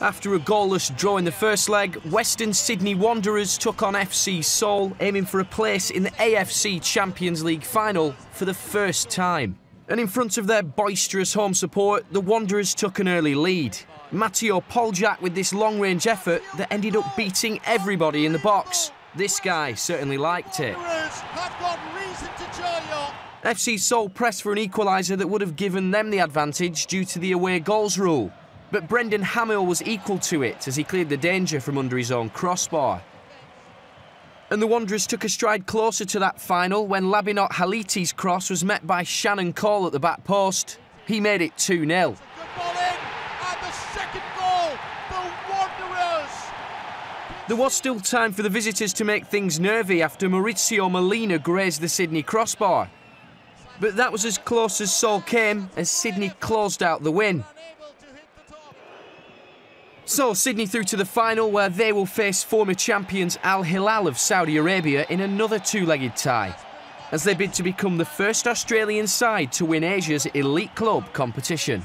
After a goalless draw in the first leg, Western Sydney Wanderers took on FC Seoul, aiming for a place in the AFC Champions League final for the first time. And in front of their boisterous home support, the Wanderers took an early lead. Mateo Poljak with this long-range effort that ended up beating everybody in the box. This guy certainly liked it. FC Seoul pressed for an equaliser that would have given them the advantage due to the away goals rule. But Brendan Hamill was equal to it as he cleared the danger from under his own crossbar. And the Wanderers took a stride closer to that final when Labinot Haliti's cross was met by Shannon Cole at the back post. He made it 2 0. There was still time for the visitors to make things nervy after Mauricio Molina grazed the Sydney crossbar. But that was as close as Seoul came as Sydney closed out the win. So, Sydney through to the final where they will face former champions Al Hilal of Saudi Arabia in another two legged tie, as they bid to become the first Australian side to win Asia's elite club competition.